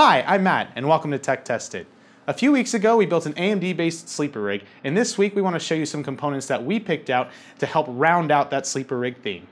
Hi, I'm Matt, and welcome to Tech Tested. A few weeks ago, we built an AMD-based sleeper rig, and this week we want to show you some components that we picked out to help round out that sleeper rig theme.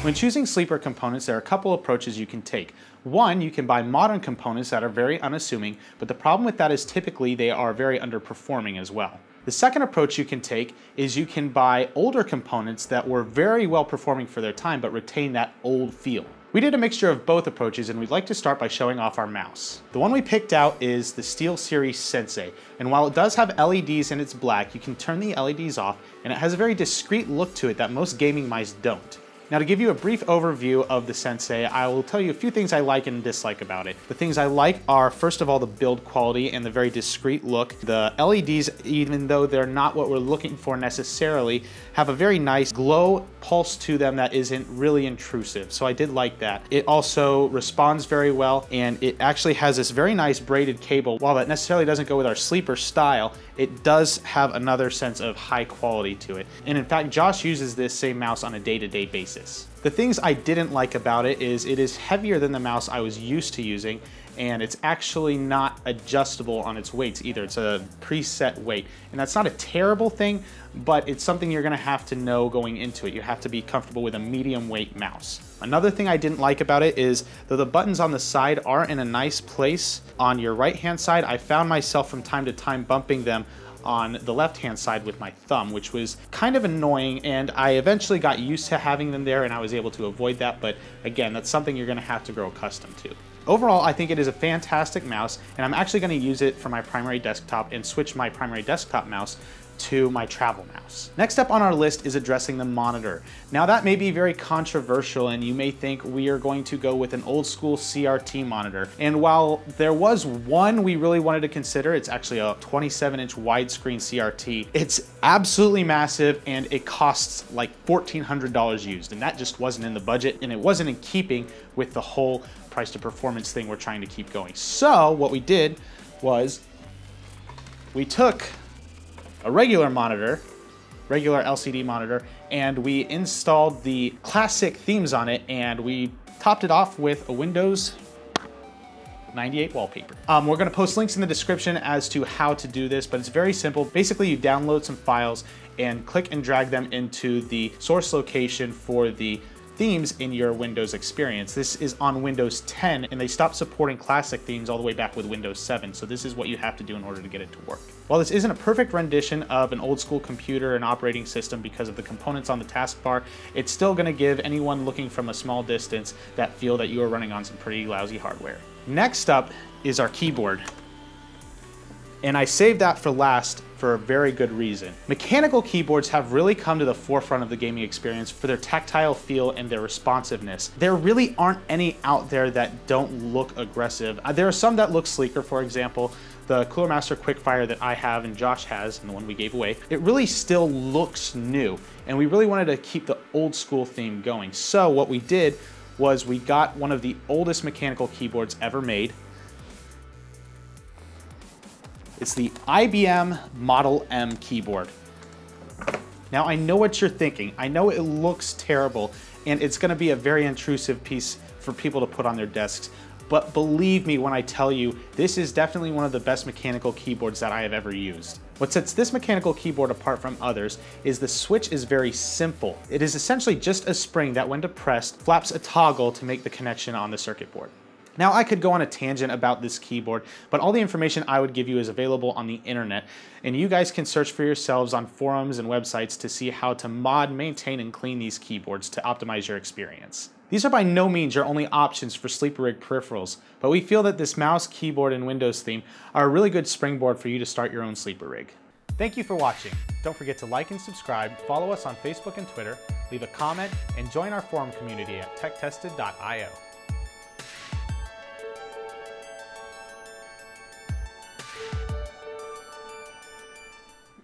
When choosing sleeper components, there are a couple approaches you can take. One, you can buy modern components that are very unassuming, but the problem with that is typically they are very underperforming as well. The second approach you can take is you can buy older components that were very well performing for their time but retain that old feel. We did a mixture of both approaches and we'd like to start by showing off our mouse. The one we picked out is the SteelSeries Sensei, and while it does have LEDs in its black, you can turn the LEDs off and it has a very discreet look to it that most gaming mice don't. Now to give you a brief overview of the Sensei, I will tell you a few things I like and dislike about it. The things I like are, first of all, the build quality and the very discreet look. The LEDs, even though they're not what we're looking for necessarily, have a very nice glow pulse to them that isn't really intrusive. So I did like that. It also responds very well and it actually has this very nice braided cable. While that necessarily doesn't go with our sleeper style, it does have another sense of high quality to it. And in fact, Josh uses this same mouse on a day-to-day -day basis The things I didn't like about it is it is heavier than the mouse I was used to using and it's actually not adjustable on its weights either. It's a preset weight. And that's not a terrible thing, but it's something you're gonna have to know going into it. You have to be comfortable with a medium weight mouse. Another thing I didn't like about it is though the buttons on the side are in a nice place, on your right hand side, I found myself from time to time bumping them on the left hand side with my thumb, which was kind of annoying. And I eventually got used to having them there and I was able to avoid that. But again, that's something you're gonna have to grow accustomed to. Overall, I think it is a fantastic mouse and I'm actually gonna use it for my primary desktop and switch my primary desktop mouse to my travel mouse. Next up on our list is addressing the monitor. Now that may be very controversial and you may think we are going to go with an old school CRT monitor. And while there was one we really wanted to consider, it's actually a 27 inch widescreen CRT. It's absolutely massive and it costs like $1,400 used. And that just wasn't in the budget and it wasn't in keeping with the whole price to performance thing we're trying to keep going. So what we did was we took a regular monitor, regular LCD monitor, and we installed the classic themes on it and we topped it off with a Windows 98 wallpaper. Um, we're gonna post links in the description as to how to do this, but it's very simple. Basically, you download some files and click and drag them into the source location for the themes in your Windows experience. This is on Windows 10 and they stopped supporting classic themes all the way back with Windows 7. So this is what you have to do in order to get it to work. While this isn't a perfect rendition of an old school computer and operating system because of the components on the taskbar, it's still gonna give anyone looking from a small distance that feel that you are running on some pretty lousy hardware. Next up is our keyboard. And I saved that for last for a very good reason. Mechanical keyboards have really come to the forefront of the gaming experience for their tactile feel and their responsiveness. There really aren't any out there that don't look aggressive. Uh, there are some that look sleeker, for example, the Cooler Master Quickfire that I have and Josh has, and the one we gave away, it really still looks new. And we really wanted to keep the old school theme going. So what we did was we got one of the oldest mechanical keyboards ever made, it's the IBM Model M keyboard. Now I know what you're thinking. I know it looks terrible and it's gonna be a very intrusive piece for people to put on their desks. But believe me when I tell you, this is definitely one of the best mechanical keyboards that I have ever used. What sets this mechanical keyboard apart from others is the switch is very simple. It is essentially just a spring that when depressed, flaps a toggle to make the connection on the circuit board. Now I could go on a tangent about this keyboard, but all the information I would give you is available on the internet, and you guys can search for yourselves on forums and websites to see how to mod, maintain, and clean these keyboards to optimize your experience. These are by no means your only options for Sleeper Rig peripherals, but we feel that this mouse, keyboard, and Windows theme are a really good springboard for you to start your own Sleeper Rig. Thank you for watching. Don't forget to like and subscribe, follow us on Facebook and Twitter, leave a comment, and join our forum community at techtested.io.